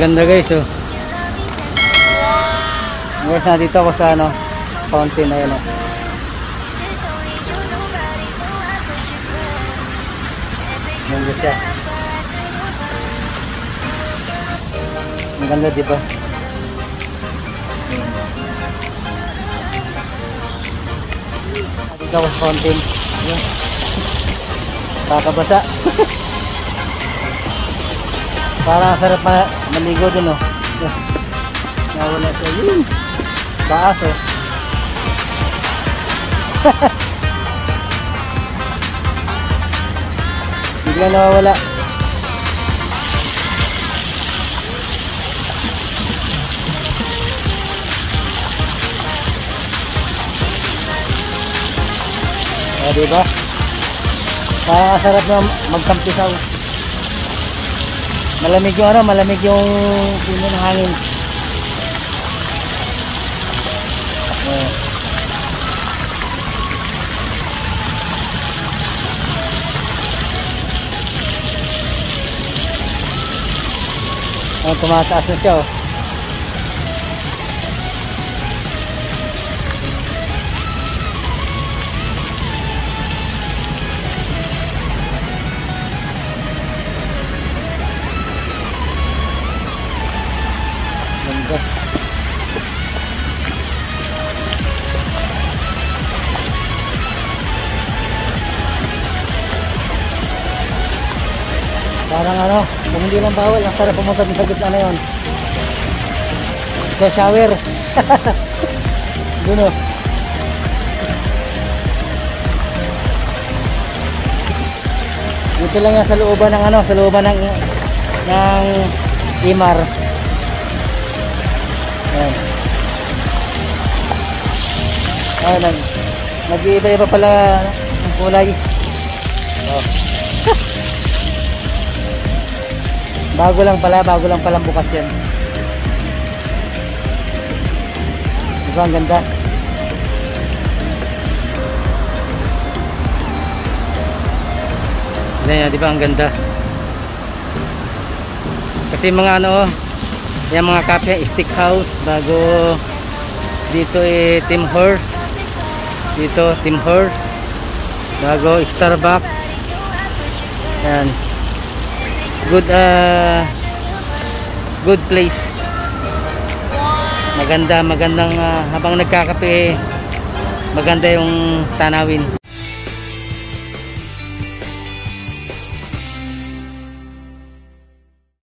ganda guys oh. Guys, nandito ako sa ano, fountain na yun oh. Ganda siya. Ang ganda di ba? Nandito ako sa fountain. Kakabasa. Parang sarap ma maligo dun oh. Nawala siya. Yun. Taas oh. Bigla nawawala. O, diba? Parang sarap na magkampisaw. Malamig yung ano, malamig yung ng hangin. Ayan. Oh, tumataas na siya oh. Ganda. Parang ano, kung hindi lang bawal, ang sarap pumunta sa gitna na yun. Sa shower. Doon. Dito lang yan sa looban ng ano, sa looban ng ng Imar. Ah, nag nag-iiba-iba pala ang kulay. Oh. Bago lang pala, bago lang palang bukas yan. Diba ang ganda? Yan, di ba ang ganda? Kasi mga ano, yung mga kape, stick house, bago dito eh Tim Horse. Dito Tim Horse. Bago Starbucks. Yan good uh, good place maganda magandang uh, habang nagkakape maganda yung tanawin